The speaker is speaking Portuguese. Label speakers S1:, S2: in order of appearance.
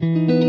S1: Música